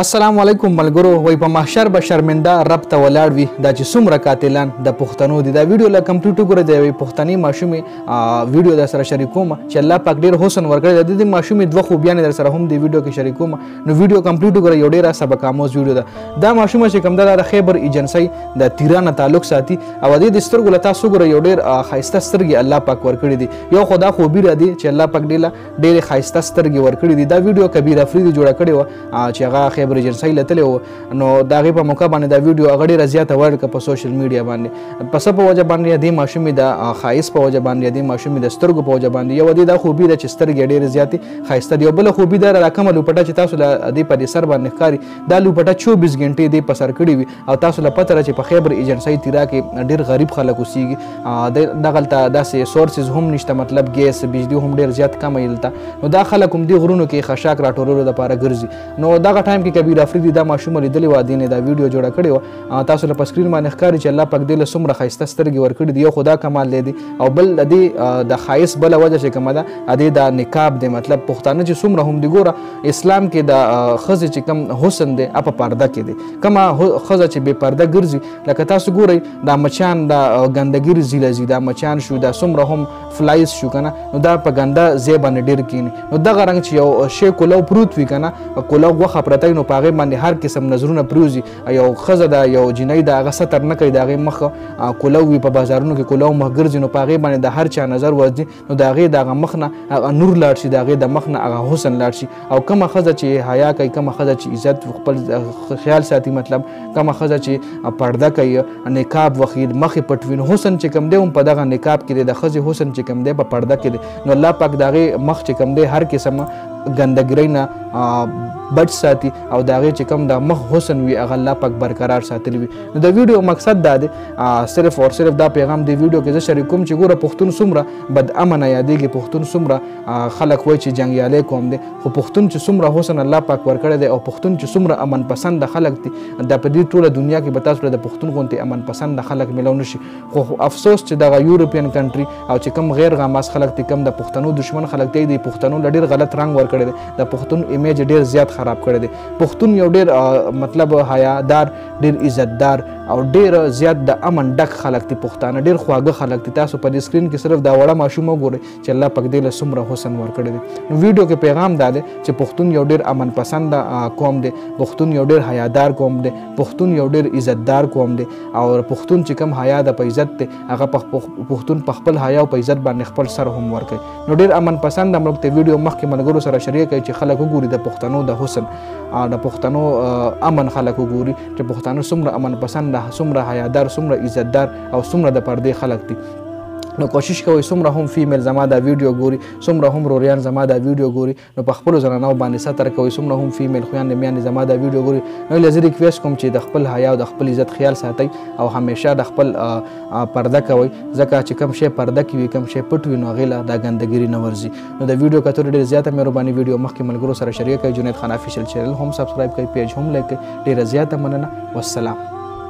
السلام علیکم ملګرو وای په محشر به شرمنده رب ته ولاړ وي دا چې څومره قاتلان د پښتنو دي دا ویډیو لا کمپلیټ وګوره دی وي پښتني ماشومې ویډیو در سره شریکوم چې الله پاک ډیر حسن ورکړي د دې ماشومې دوه خوبیان در سره هم دی ویډیو کې شریکوم نو ویډیو کمپلیټ وګوره یو ډیره سبق آموز ویډیو ده دا ماشومه چې کوم ده د خیبر ایجنسی د تیران تعلق ساتي او د دې سترګو لتا سو ګوره یو ډیر خایسته سترګي الله پاک ورکړي دي یو خدا خوبي را دي چې الله پاک ډیلا ډېرې ښایسته سترګې ورکړي دي دا ویډیو کبیر افریدي جوړه کړې وه چې هغه خیبر ایجنسۍ له تللی و نو د هغې په موقع باندې دا ویډیو هغه ډېره زیاته وایرل کړه په سوشل میډیا باندې په څه په وجه باندې دې ماشومې د ښایست په وجه باندې دې ماشومې د سترګو په وجه باندې یوه دې دا خوبي ده چې سترګې ډېرې زیاتې ښایسته دي او بله خوبي ده دا کومه لوپټه چې تاسو له دې په دې سر باندې ښکاري دا لوپټه چوبیس ګنټې دې په سر کړې وي او تاسو له پته را چې په خیبر ایجنسۍ تیرا کې ډیر غریب خلک اوسېږي دغلته داسې سورسز هم نشته مطلب ګیس بجلی هم ډیر زیات کم ایلته نو دا خلک هم دې غرونو کې خشاک راټولولو لپاره ګرځي نو دغه ټایم کې کبیر افریدي دا ماشوم لیدلې وه دینې دا ویډیو جوړه کړې وه تاسو له پسکرین باندې ښکاري چې الله پاک دې له څومره ښایسته سترګې ورکړي دي یو خدا کمال دی او بل د دې د ښایست بل وجه چې کومه ده د دې د نقاب دی مطلب پښتانه چې څومره هم دی ګوره اسلام کې د ښځې چې کوم حسن دی په پرده کې دی کما خزه چې بې پرده ګرځي لکه تاسو ګورئ دا مچان دا ګندګیر زیله زی دا مچان شو دا څومره هم فلایز شو کنه نو دا په ګنده ځای باندې ډېر کینی نو دغه رنګ چې یو شی کولو پروت وي کنه کولو غوښه پرته نو په هغې باندې هر قسم نظرونه پروزي یو ښځه ده یو جینۍ ده هغه ستر نه کوي د هغې مخ کولو وي په بازارونو کې کولو مخ ګرځي نو په هغې باندې د هر چا نظر ورځي نو د هغې د هغه مخ نه هغه نور لاړ شي د هغې د مخ نه هغه حسن لاړ شي او کومه ښځه چې حیا کوي کومه ښځه چې عزت خپل خیال ساتي مطلب کومه ښځه چې پرده کوي نقاب وخی مخې پټوي نو حسن چې کوم دی هم په دغه نقاب کې دی د ښځې حسن چې کوم دی په پرده کې دی نو الله پاک د هغې مخ چې کوم دی هر قسم ګندګرۍ نه بچ ساتي او د هغې چې کوم د مخ حسن وي هغه الله پاک برقرار ساتلی وي نو د ویډیو مقصد دا دی صرف او صرف دا پیغام دی ویډیو کې زه شریکوم چې ګوره پښتون څومره بد امنه یادېږي پښتون څومره خلک وایي چې جنګیالی قوم دی خو پښتون چې څومره حسن الله پاک ورکړی دی او پښتون چې څومره امن پسند خلک دي دا په دې ټوله دنیا کې به تاسو ته د پښتون غونتې امن پسند خلک میلو نشي خو افسوس چې دغه یورپین کنټري او چې کم غیر غاماس خلک دي کم د پښتنو دشمن خلک دي د پښتنو له ډېر غلط رنګ ورکړی دی د پښتون ایمیج ډېر زیات خراب کړی دی پښتون یو ډېر مطلب حیادار ډیر عزتدار او ډیر زیات د امن ډک خلک دي پښتانه ډیر خواږه خلک دي تاسو په دې سکرین کې صرف دا وړه ماشوم وګورئ چې الله پاک دې له څومره حسن ورکړی دی نو ویډیو کې پیغام دا دی چې پښتون یو ډیر امن پسند قوم دی پښتون یو ډیر حیادار قوم دی پښتون یو ډیر عزتدار قوم دی او پښتون چې کم حیا د په عزت دی هغه پښتون په خپل حیا او په عزت باندې خپل سر هم ورکړي نو ډیر امن پسند موږ ته ویډیو مخکې ملګرو سره شریک کړئ چې خلک وګوري د پښتنو د حسن د پښتنو امن خلک وګوري چې پښتانه څومره امن پسند څومره حیادار څومره عزتدار او څومره د پردې خلک دي نو کوشش کوئ څومره هم فیمیل زما دا ویډیو ګوري څومره هم روریان زما دا ویډیو ګوري نو په خپل زنانو باندې ستر کوي څومره هم فیمیل خویان میانې زما دا ویډیو ګوري نو له زه ریکویسټ کوم چې د خپل حیا او د خپل عزت خیال ساتئ او همیشه د خپل پرده کوئ ځکه چې کم شی پرده کې وي کم شی پټ وي نو هغې له دا ګندګیري نه ورځي نو د ویډیو کتلو ډېره زیاته مهرباني ویډیو مخکې ملګرو سره شریک کړئ جنید خان افیشل چینل هم سبسکرایب کړئ پیج هم لایک کړئ ډېره زیاته مننه والسلام